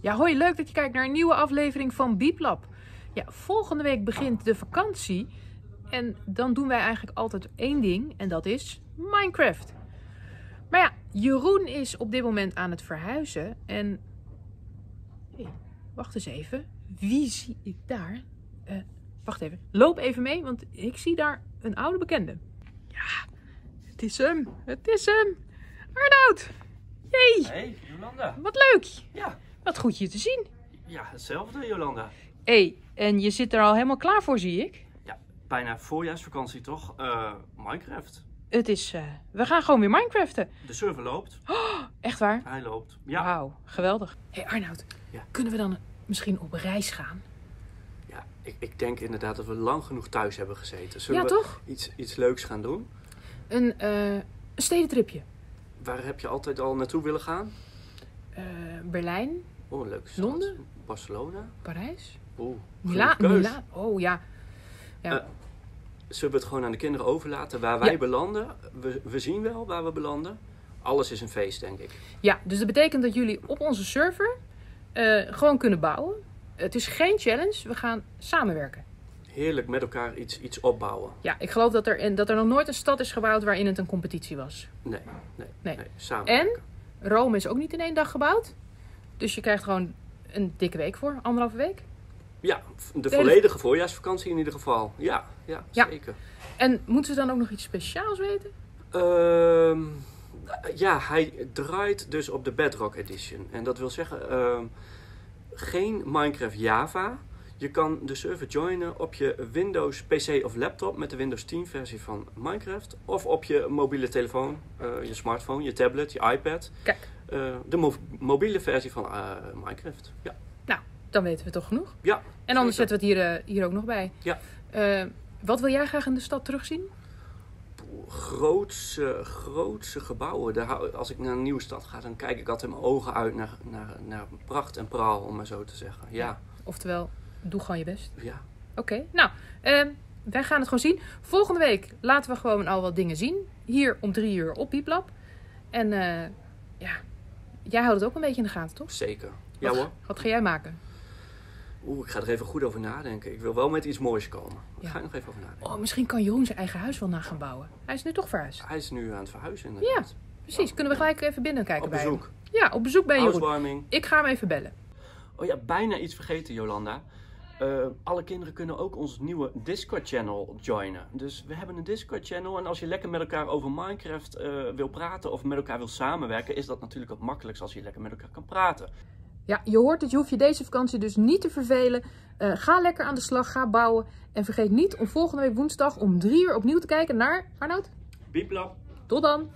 Ja, hoi, leuk dat je kijkt naar een nieuwe aflevering van Bieplab. Ja, volgende week begint de vakantie. En dan doen wij eigenlijk altijd één ding. En dat is Minecraft. Maar ja, Jeroen is op dit moment aan het verhuizen. En... Hey, wacht eens even. Wie zie ik daar? Eh, wacht even. Loop even mee, want ik zie daar een oude bekende. Ja, het is hem. Het is hem. Arnoud. Hey, Hey, Jolanda. wat leuk. Ja, Wat goed je te zien. ja, hetzelfde Jolanda. Hé, en je zit er al helemaal klaar voor, zie ik. Ja, bijna voorjaarsvakantie toch? Eh, Minecraft. Het is, eh, we gaan gewoon weer Minecraften. De server loopt. Echt waar? Hij loopt. Ja, Wauw, geweldig. Hé hey Arnoud, Ja. kunnen we dan misschien op reis gaan? ja ik, ik denk inderdaad dat we lang genoeg thuis hebben gezeten. Zullen ja, we toch? Iets, iets leuks gaan doen? Een, eh, een stedentripje. Waar heb je altijd al naartoe willen gaan? Eh, Berlijn, Oh, een leuke stad. Londen? Barcelona? Parijs, Oeh. Milaan. Oh ja. ja. Zullen we het gewoon aan de kinderen overlaten waar wij Ja. belanden? We, we zien wel waar we belanden. Alles is een feest, denk ik. ja, dus dat betekent dat jullie op onze server eh, gewoon kunnen bouwen. Het is geen challenge, we gaan samenwerken. Heerlijk met elkaar iets, iets opbouwen. Ja, ik geloof dat er, dat er nog nooit een stad is gebouwd waarin het een competitie was. Nee, nee, Nee. nee. samen. En Rome is ook niet in één dag gebouwd. Dus je krijgt gewoon een dikke week voor, anderhalve week. Ja, de volledige voorjaarsvakantie in ieder geval. Ja, ja, Ja. zeker. En moeten ze dan ook nog iets speciaals weten? Ehm, ja, hij draait dus op de Bedrock Edition. En dat wil zeggen, ehm, geen Minecraft Java. Je kan de server joinen op je Windows PC of laptop met de Windows 10 versie van Minecraft. Of op je mobiele telefoon, eh, je smartphone, je tablet, je iPad. Kijk. Eh, de mo- mobiele versie van eh, Minecraft. Ja. Dan weten we toch genoeg. Ja, En anders zetten we het hier, eh, hier ook nog bij. Ja. Wat wil jij graag in de stad terugzien? grootse, grootse gebouwen. Daar, als ik naar een nieuwe stad ga, dan kijk ik altijd mijn ogen uit naar, naar, naar pracht en praal, om maar zo te zeggen. Ja, Oftewel, doe gewoon je best. ja. Oké, nou, eh, wij gaan het gewoon zien. Volgende week laten we gewoon al wat dingen zien. Hier om drie uur op Pieplab. En ja, jij houdt het ook een beetje in de gaten, toch? zeker. Ja wat, hoor. Wat ga jij maken? Oeh, ik ga er even goed over nadenken. Ik wil wel met iets moois komen. Ja. Daar ga ik nog even over nadenken. Oh, misschien kan Jeroen zijn eigen huis wel na gaan bouwen. Hij is nu toch verhuisd. Hij is nu aan het verhuizen inderdaad. Precies, kunnen we gelijk even binnenkijken Op bij hem? bezoek. Ja, op bezoek bij Jeroen. Ik ga hem even bellen. Oh ja, bijna iets vergeten, Jolanda. Eh, alle kinderen kunnen ook ons nieuwe Discord-channel joinen. Dus we hebben een Discord-channel. En als je lekker met elkaar over Minecraft eh, wil praten of met elkaar wil samenwerken, is dat natuurlijk het makkelijkst als je lekker met elkaar kan praten. Ja, je hoort het, je hoeft je deze vakantie dus niet te vervelen. Eh, ga lekker aan de slag, ga bouwen. En vergeet niet om volgende week woensdag om drie uur opnieuw te kijken naar... Arnoud, Bieplab. tot dan!